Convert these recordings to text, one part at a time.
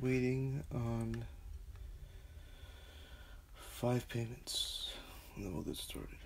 waiting on five payments, and then we'll get started.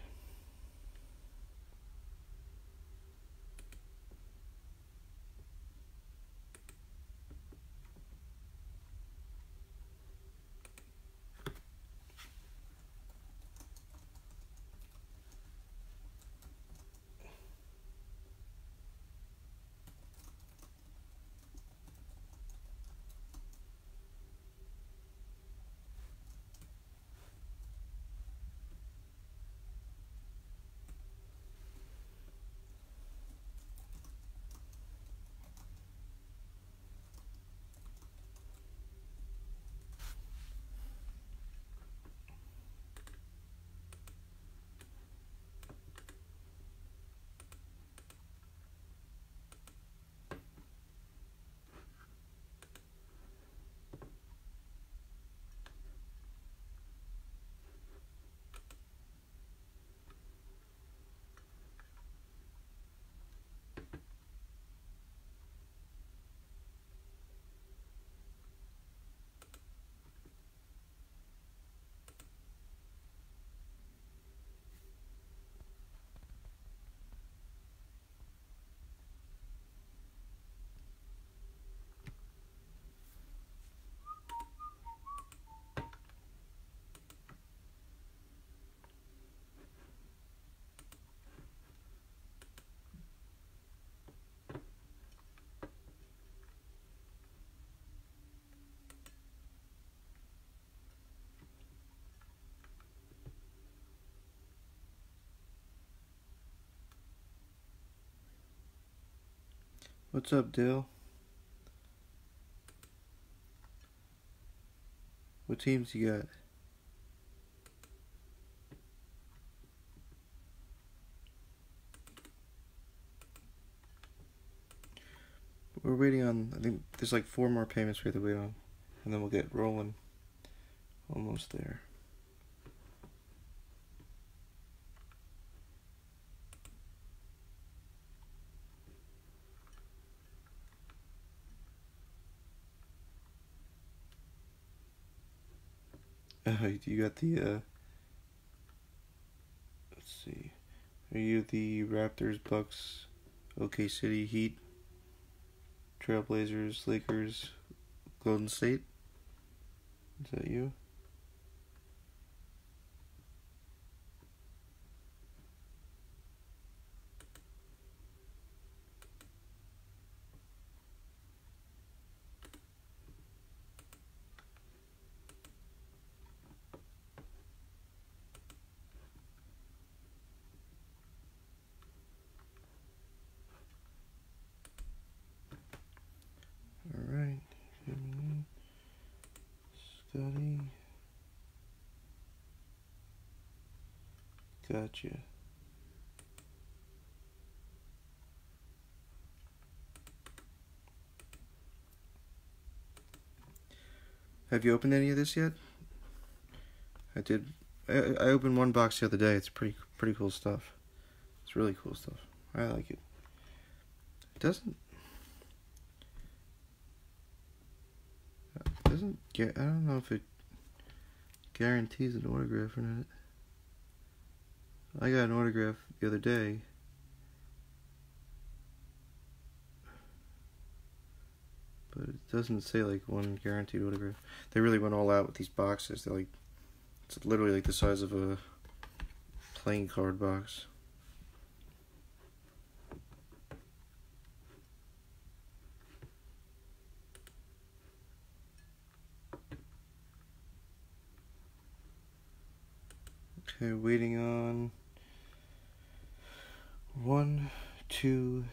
What's up, Dill? What teams you got? We're waiting on, I think there's like four more payments we have to wait on, and then we'll get rolling. Almost there. Uh, you got the, uh, let's see. Are you the Raptors, Bucks, OK City, Heat, Trailblazers, Lakers, Golden State? Is that you? Alright. Jimmy, Scotty. Gotcha. Have you opened any of this yet? I did. I, I opened one box the other day. It's pretty pretty cool stuff. It's really cool stuff. I like it. It doesn't doesn't get. I don't know if it guarantees an autograph or not. I got an autograph the other day. But it doesn't say like one guaranteed autograph. They really went all out with these boxes. They're like, it's literally like the size of a playing card box. Okay, waiting on one, two,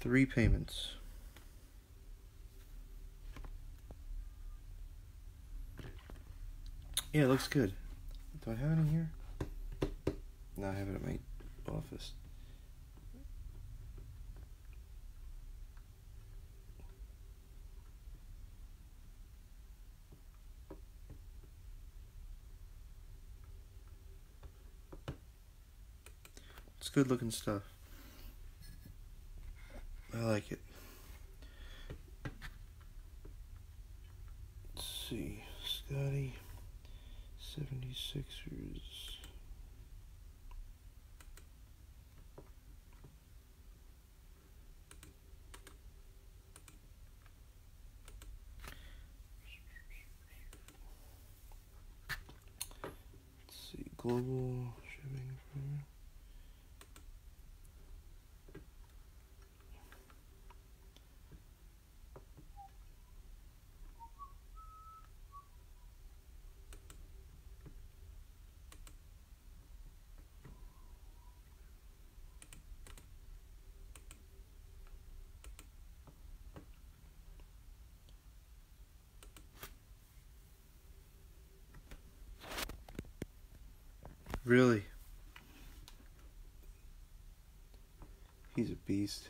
three payments. Yeah, it looks good. Do I have it in here? No, I have it at my office. It's good looking stuff. I like it. Let's see. Scotty, 76ers. Let's see. Global Really? He's a beast.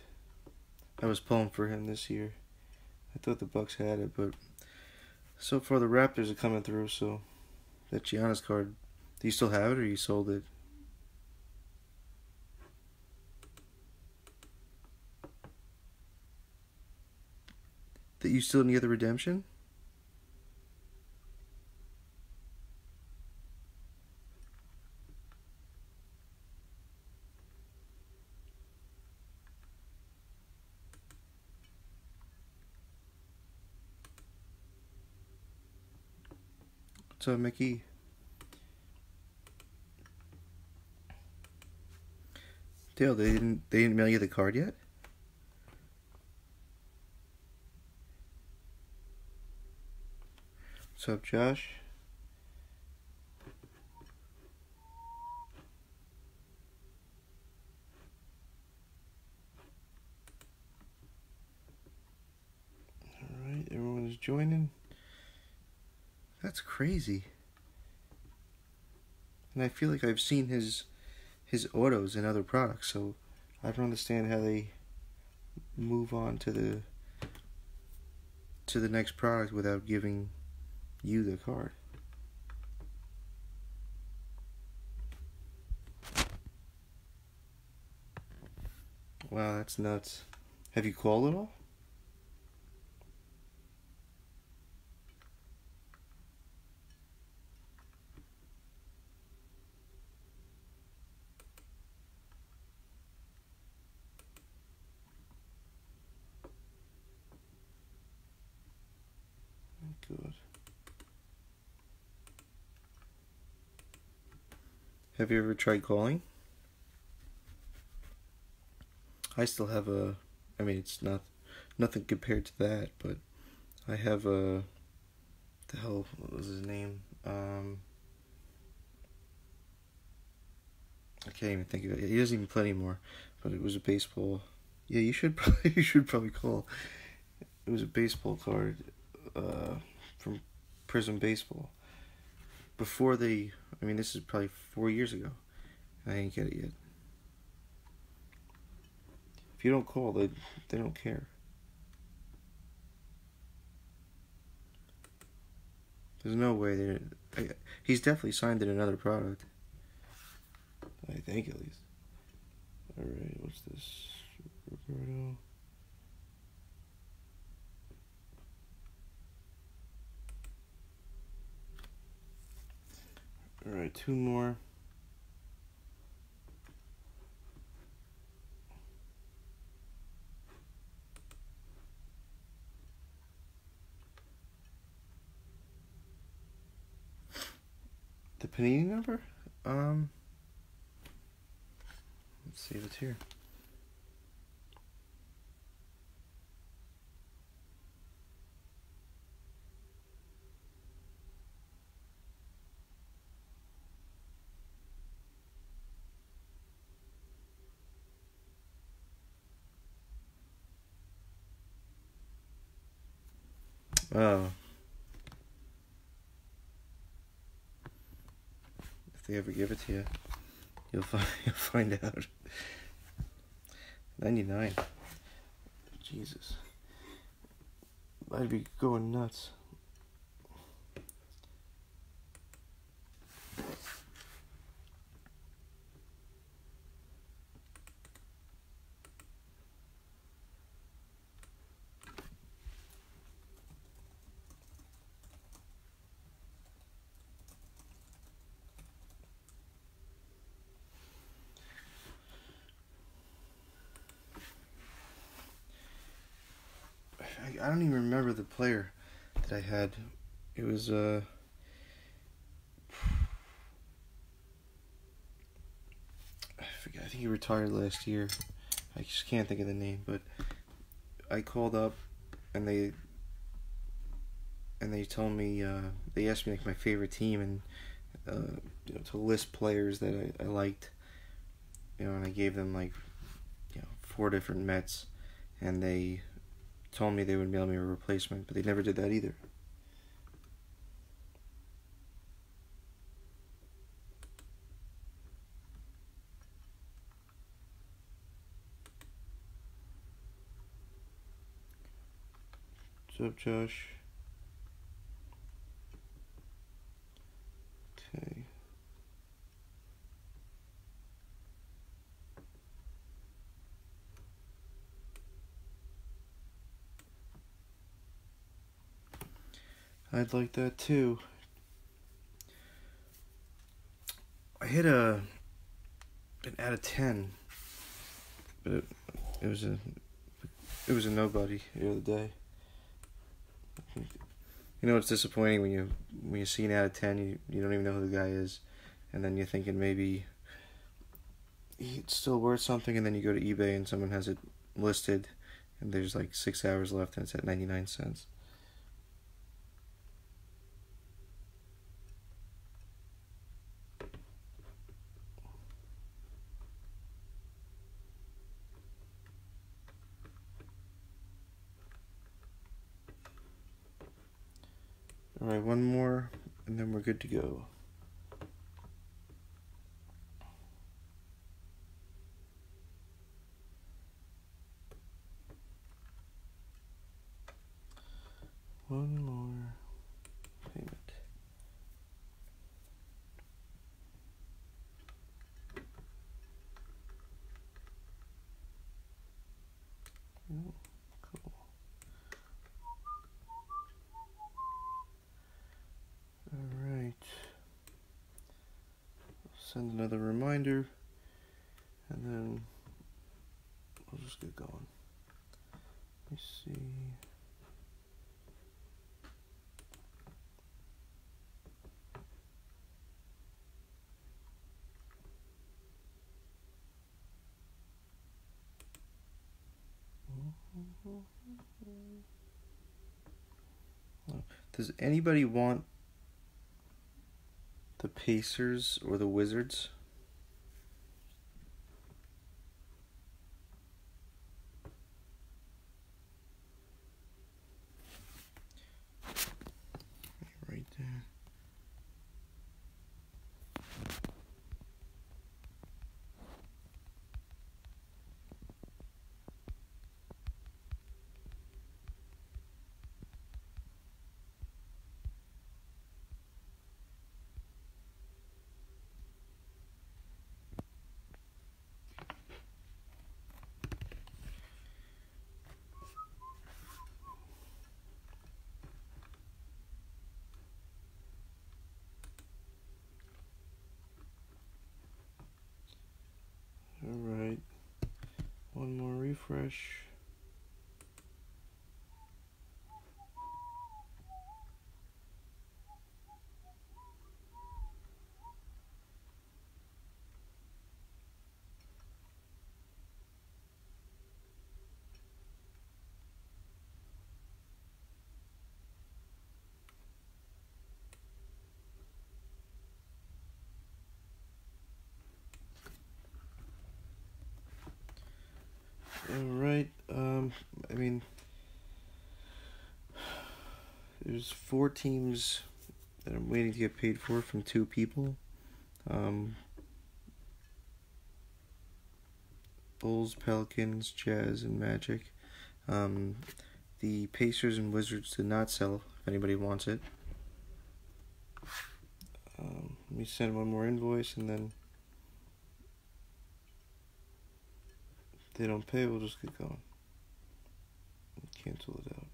I was pulling for him this year. I thought the Bucks had it, but so far the Raptors are coming through. So that Giannis card, do you still have it or you sold it? That you still need the redemption? Up, Mickey? Dale, they didn't they didn't mail you the card yet? What's up, Josh? Alright, everyone is joining. That's crazy. And I feel like I've seen his his autos in other products, so I don't understand how they move on to the to the next product without giving you the card. Wow, that's nuts. Have you called at all? Good. Have you ever tried calling? I still have a. I mean, it's not nothing compared to that, but I have a. The hell what was his name? Um, I can't even think of it. He doesn't even play anymore, but it was a baseball. Yeah, you should probably you should probably call. It was a baseball card. Uh, from Prizm Baseball. Before the, I mean, this is probably four years ago. I didn't get it yet. If you don't call, they they don't care. There's no way they. He's definitely signed in another product. I think at least. All right, what's this? Roberto. All right, two more. The panini number? Um, let's see if it's here. Oh. If they ever give it to you, you'll find you'll find out. Ninety nine. Jesus. I'd be going nuts. I don't even remember the player that I had. It was uh. I forget. I think he retired last year. I just can't think of the name, but I called up, and they and they told me uh, they asked me like my favorite team and uh, you know, to list players that I, I liked. You know, and I gave them like you know four different Mets, and they told me they would mail me a replacement, but they never did that either. What's up, Josh? I'd like that too. I hit a an out of ten, but it, it was a it was a nobody the other day. You know it's disappointing when you when you see an out of ten, you you don't even know who the guy is, and then you're thinking maybe it's still worth something, and then you go to eBay and someone has it listed, and there's like six hours left, and it's at ninety nine cents. Alright, one more, and then we're good to go. One more payment. Oh, cool. All right. Send another reminder, and then we'll just get going. Let me see. Mm-hmm. Does anybody want the Pacers or the Wizards? Right there. All right. One more refresh. All right. Um, I mean, there's four teams that I'm waiting to get paid for from two people. Um, Bulls, Pelicans, Jazz, and Magic. Um, the Pacers and Wizards did not sell. If anybody wants it. Um, let me send one more invoice and then. If they don't pay, we'll just get going. Cancel it out.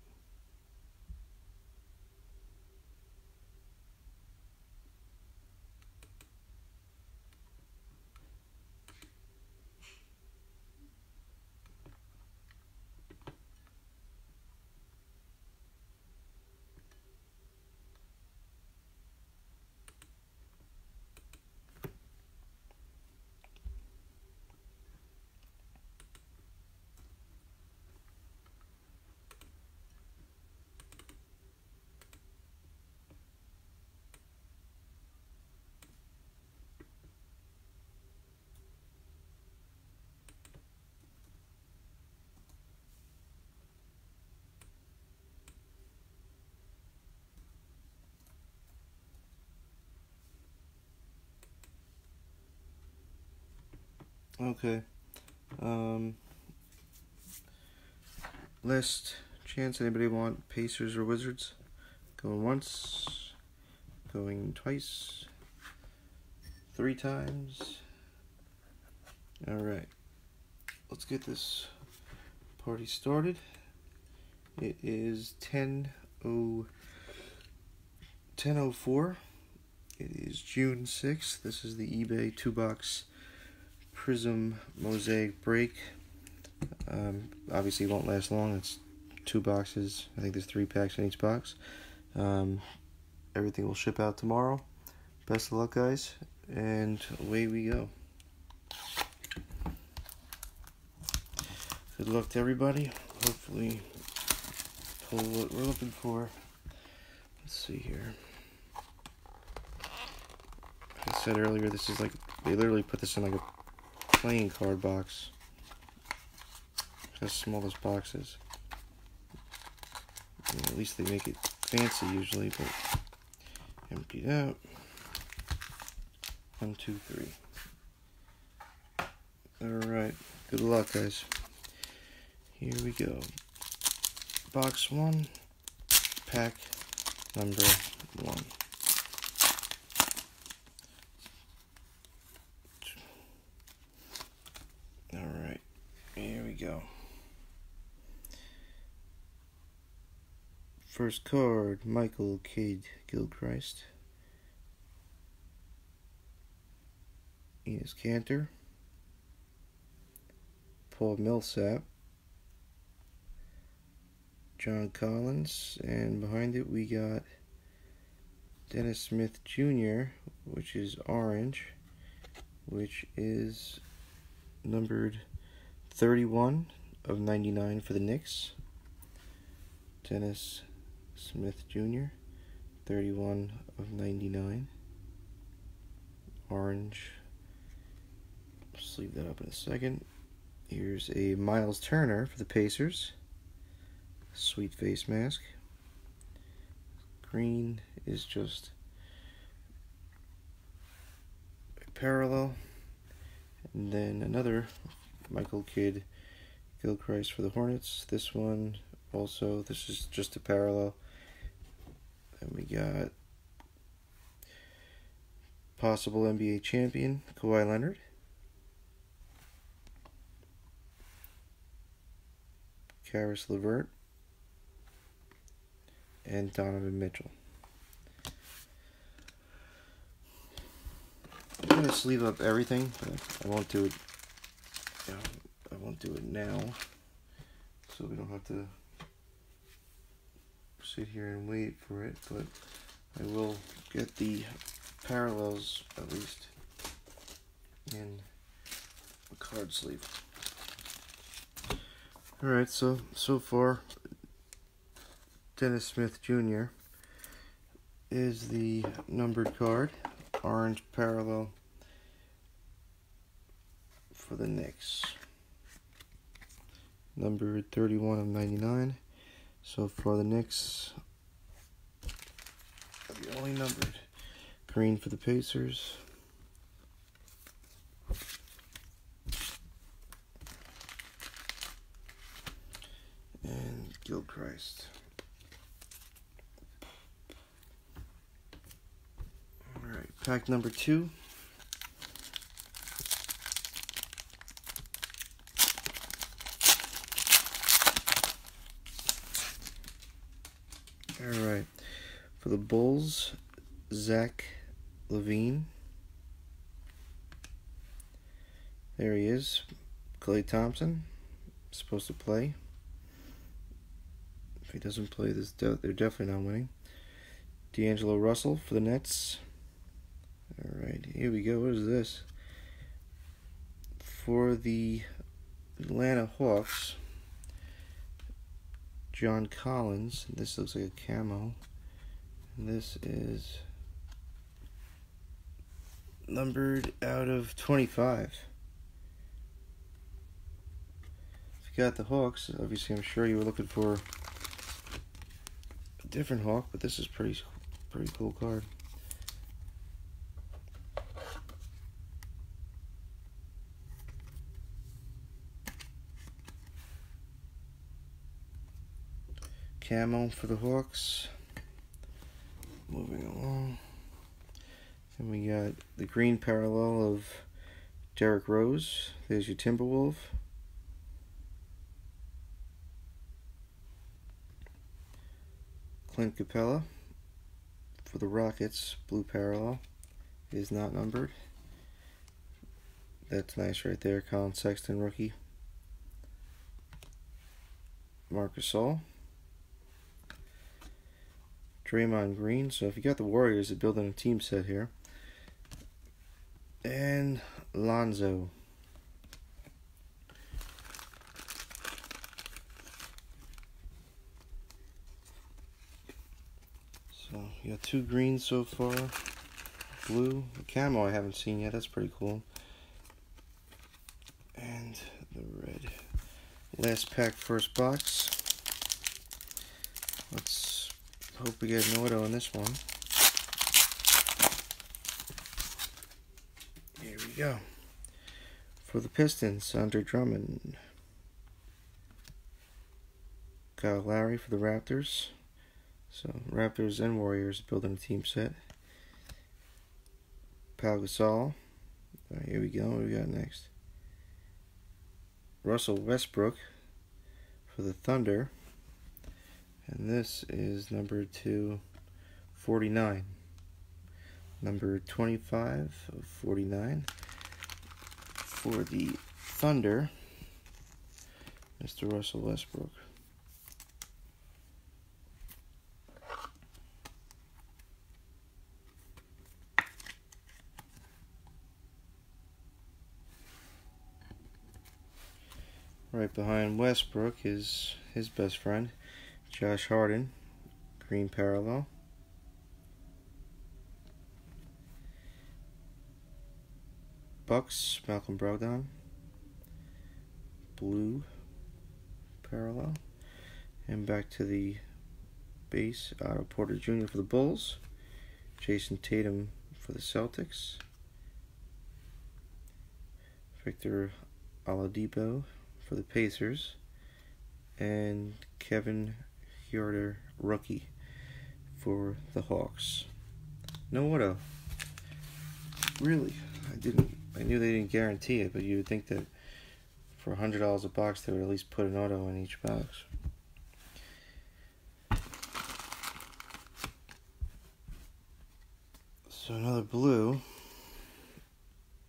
Okay. Um, last chance. Anybody want Pacers or Wizards? Going once. Going twice. Three times. Alright. Let's get this party started. It is 10 1004. It is June 6th. This is the eBay two box Prizm Mosaic Break. Um, obviously, won't last long. It's two boxes. I think there's three packs in each box. Um, everything will ship out tomorrow. Best of luck, guys, and away we go. Good luck to everybody. Hopefully, pull what we're looking for. Let's see here. Like I said earlier, this is like, they literally put this in like a playing card box. The smallest boxes. I mean, at least they make it fancy usually, but emptied out. One, two, three. Alright, good luck, guys. Here we go. Box one, pack number one. Alright, here we go. First card, Michael Kidd Gilchrist. Enes Kanter. Paul Millsap. John Collins. And behind it we got Dennis Smith Jr., which is orange, which is numbered 31 of 99 for the Knicks. Dennis Smith Jr., 31 of 99. Orange. Just leave that up in a second. Here's a Miles Turner for the Pacers. Sweet face mask. Green is just parallel. And then another Michael Kidd Gilchrist for the Hornets. This one also, this is just a parallel. Then we got possible NBA champion Kawhi Leonard. Caris LeVert and Donovan Mitchell. I'm gonna sleeve up everything, I won't do it. I won't do it now, so we don't have to sit here and wait for it. But I will get the parallels at least in the card sleeve. All right, so so far Dennis Smith Jr. is the numbered card, orange parallel for the Knicks. Number 31 of 99. So for the Knicks, the only numbered. Green for the Pacers. And Gilchrist. All right, pack number two. All right. For the Bulls, Zach LaVine. There he is. Klay Thompson. Supposed to play. If he doesn't play, this they're definitely not winning. D'Angelo Russell for the Nets. Alright, here we go. What is this? For the Atlanta Hawks, John Collins. This looks like a camo. And this is numbered out of 25. If you got the Hawks, obviously I'm sure you were looking for a different Hawk, but this is pretty pretty cool card. Camo for the Hawks. Moving along. And we got the green parallel of Derrick Rose. There's your Timberwolf. Clint Capela for the Rockets, blue parallel is not numbered. That's nice right there. Collin Sexton, rookie. Marc Gasol. Draymond Green. So if you got the Warriors, they're building a team set here. And Lonzo. So you got two greens so far. Blue. The camo I haven't seen yet. That's pretty cool. And the red. Last pack, first box. Let's hope we get an auto on this one. Here we go. For the Pistons, Andre Drummond. Kyle Lowry for the Raptors. So Raptors and Warriors building a team set. Pau Gasol. Here we go. What we got next? Russell Westbrook for the Thunder. And this is number 249. Number 25 of 49 for the Thunder, Mr. Russell Westbrook. Right behind Westbrook is his best friend, Josh Harden, green parallel. Bucks, Malcolm Brogdon, blue parallel. And back to the base, Otto Porter Jr. for the Bulls, Jayson Tatum for the Celtics, Victor Oladipo for the Pacers, and Kevin Huerter, rookie, for the Hawks. No auto. Really, I didn't. I knew they didn't guarantee it, but you would think that for hundred dollars a box, they would at least put an auto in each box. So another blue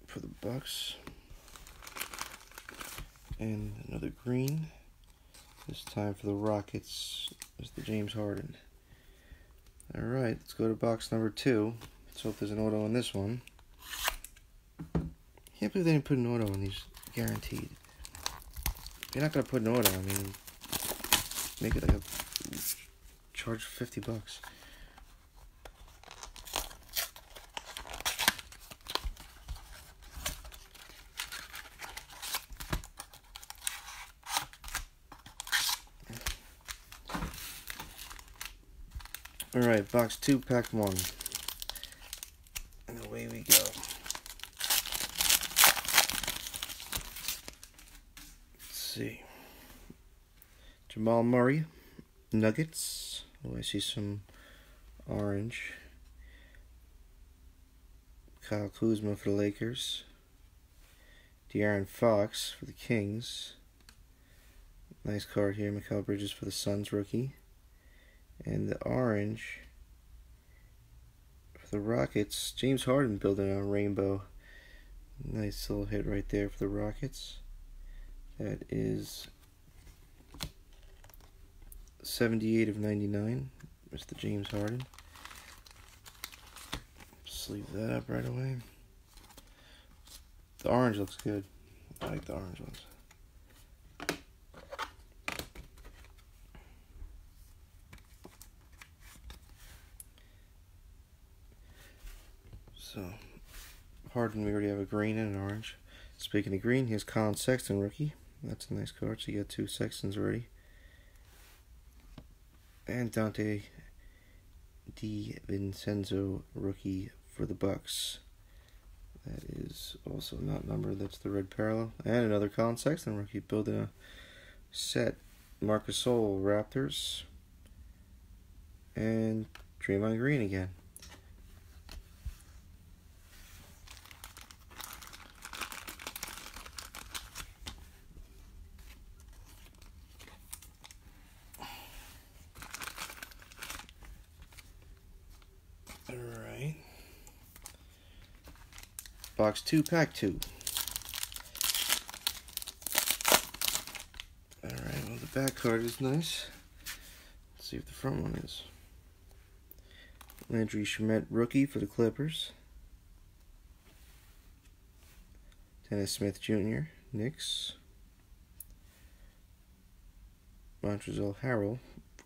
for the Bucks and another green. This time for the Rockets is the James Harden. All right, let's go to box number two. Let's hope there's an auto on this one. Can't believe they didn't put an auto on these guaranteed. You're not gonna put an auto. I mean, make it like a charge fifty bucks. All right, box two, pack one. And away we go. Let's see. Jamal Murray, Nuggets. Oh, I see some orange. Kyle Kuzma for the Lakers. De'Aaron Fox for the Kings. Nice card here. Mikal Bridges for the Suns rookie. And the orange for the Rockets. James Harden building a rainbow. Nice little hit right there for the Rockets. That is 78 of 99. Mr. James Harden. Sleeve that up right away. The orange looks good. I like the orange ones. So, Harden, we already have a green and an orange. Speaking of green, here's Collin Sexton, rookie. That's a nice card. So you got two Sextons already. And Donte DiVincenzo, rookie for the Bucks. That is also not numbered. That's the red parallel. And another Collin Sexton rookie building a set. Marcus Gasol Raptors. And Draymond Green again. Alright. 2, pack 2. Alright, well the back card is nice. Let's see if the front one is. Landry Shamet rookie for the Clippers. Dennis Smith Jr. Knicks. Montrezl Harrell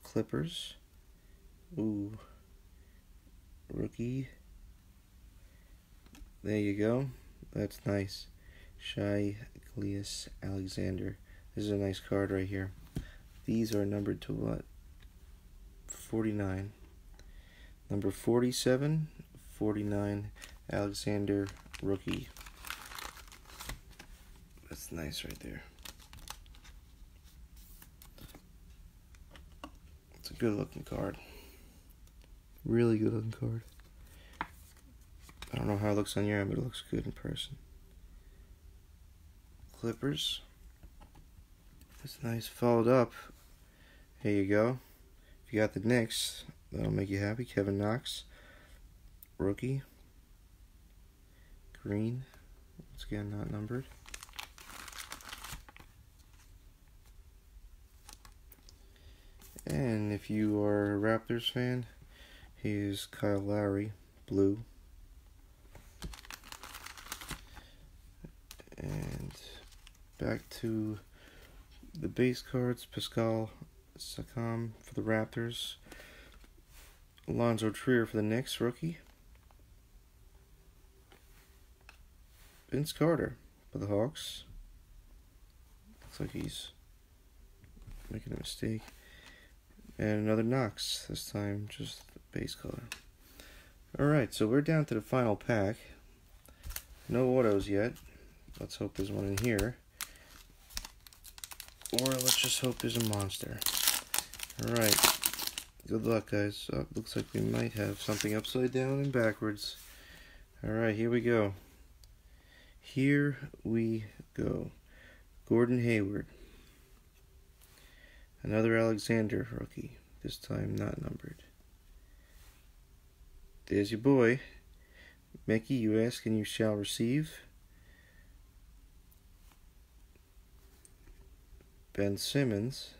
Clippers. Ooh. Rookie. There you go. That's nice. Shai Gilgeous Alexander. This is a nice card right here. These are numbered to what? 49. Number 47, 49, Alexander rookie. That's nice right there. It's a good looking card. Really good looking card. I don't know how it looks on your end, but it looks good in person. Clippers. That's nice. Followed up. Here you go. If you got the Knicks, that'll make you happy. Kevin Knox. Rookie. Green. Once again, not numbered. And if you are a Raptors fan, here's Kyle Lowry, blue. And back to the base cards, Pascal Siakam for the Raptors, Alonzo Trier for the Knicks, rookie. Vince Carter for the Hawks. Looks like he's making a mistake. And another Knox, this time just the base color. Alright, so we're down to the final pack. No autos yet. Let's hope there's one in here. Or let's just hope there's a monster. Alright. Good luck, guys. Uh, looks like we might have something upside down and backwards. Alright, here we go. Here we go. Gordon Hayward. Another Alexander rookie. This time not numbered. There's your boy. Mickey, you ask and you shall receive. Ben Simmons.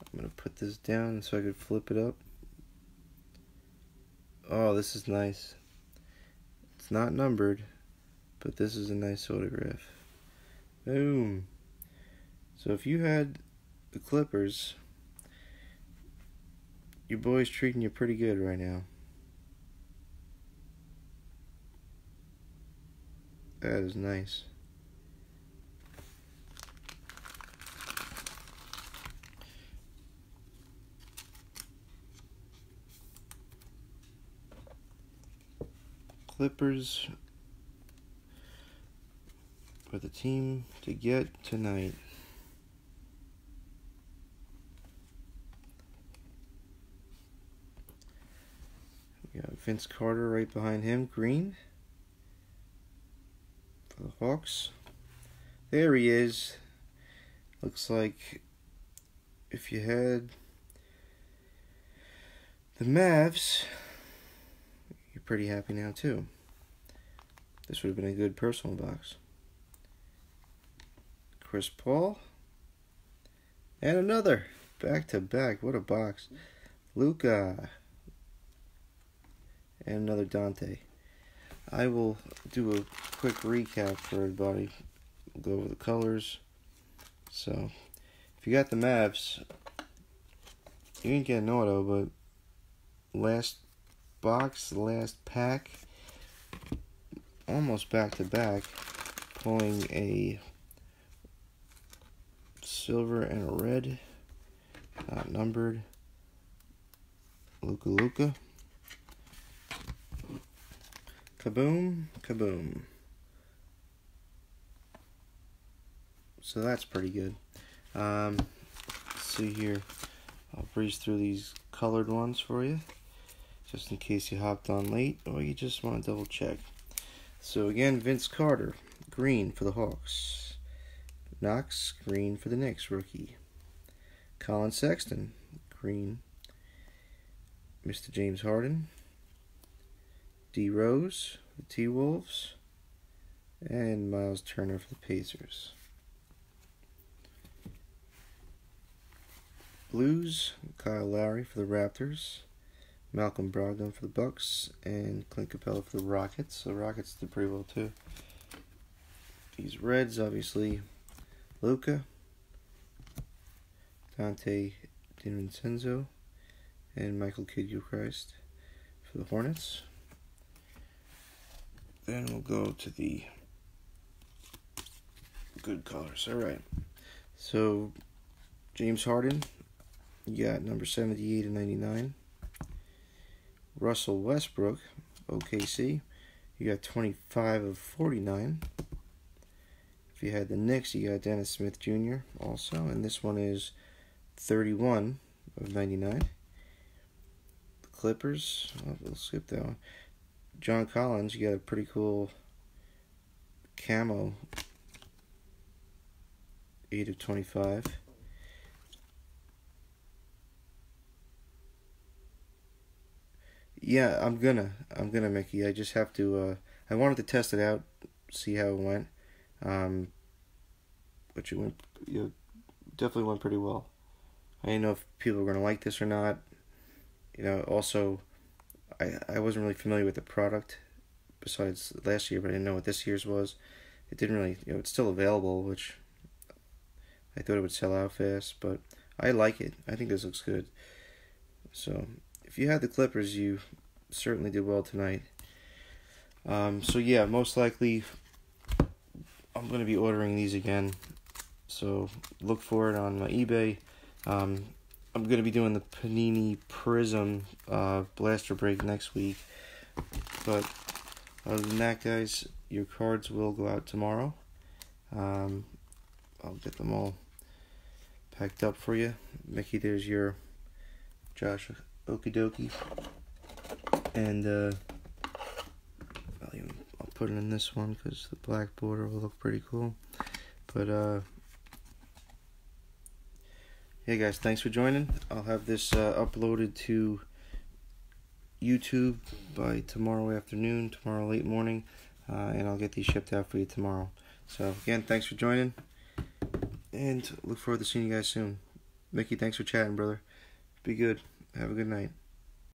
I'm going to put this down so I could flip it up. Oh, this is nice. It's not numbered, but this is a nice autograph. Boom. So if you had the Clippers, your boy's treating you pretty good right now. That is nice. Clippers for the team to get tonight. We got Vince Carter right behind him, green for the Hawks. There he is. Looks like if you had the Mavs, pretty happy now too. This would have been a good personal box. Chris Paul. And another. Back to back. What a box. Luka. And another Donte. I will do a quick recap for everybody. Go over the colors. So, if you got the Mavs, you didn't get an auto, but last box, last pack, almost back to back, pulling a silver and a red, not numbered. Luka Luka. Kaboom, kaboom. So that's pretty good. Um, see here. I'll breeze through these colored ones for you, just in case you hopped on late or you just want to double check. So again, Vince Carter, green for the Hawks. Knox, green for the Knicks, rookie. Collin Sexton, green. Mr. James Harden. D Rose, the T Wolves. And Myles Turner for the Pacers. Blues, Kyle Lowry for the Raptors, Malcolm Brogdon for the Bucks, and Clint Capela for the Rockets. The Rockets did pretty well too. These Reds, obviously, Luka, Donte DiVincenzo, and Michael Kidd-Gilchrist for the Hornets. Then we'll go to the good colors. All right. So James Harden, you got number 78 and 99. Russell Westbrook, OKC, you got 25 of 49. If you had the Knicks, you got Dennis Smith Jr. also, and this one is 31 of 99. The Clippers, oh, we'll skip that one. John Collins, you got a pretty cool camo 8 of 25. Yeah, I'm gonna. I'm gonna, Mickey. I just have to. Uh, I wanted to test it out, see how it went. Um, which it went. You know, definitely went pretty well. I didn't know if people were gonna like this or not. You know, also, I I wasn't really familiar with the product. Besides last year, but I didn't know what this year's was. It didn't really. You know, it's still available, which I thought it would sell out fast, but I like it. I think this looks good. So if you had the Clippers, you certainly did well tonight. Um, so yeah, most likely I'm to be ordering these again. So look for it on my eBay. Um, I'm to be doing the Panini Prizm uh, Blaster Break next week. But other than that, guys, your cards will go out tomorrow. Um, I'll get them all packed up for you. Mickey, there's your Josh Okie dokie. And uh, I'll, even, I'll put it in this one because the black border will look pretty cool. But uh, yeah, guys, thanks for joining. I'll have this uh, uploaded to YouTube by tomorrow afternoon, tomorrow late morning, uh, and I'll get these shipped out for you tomorrow. So again, thanks for joining, and look forward to seeing you guys soon. Mickey, thanks for chatting, brother. Be good. Have a good night.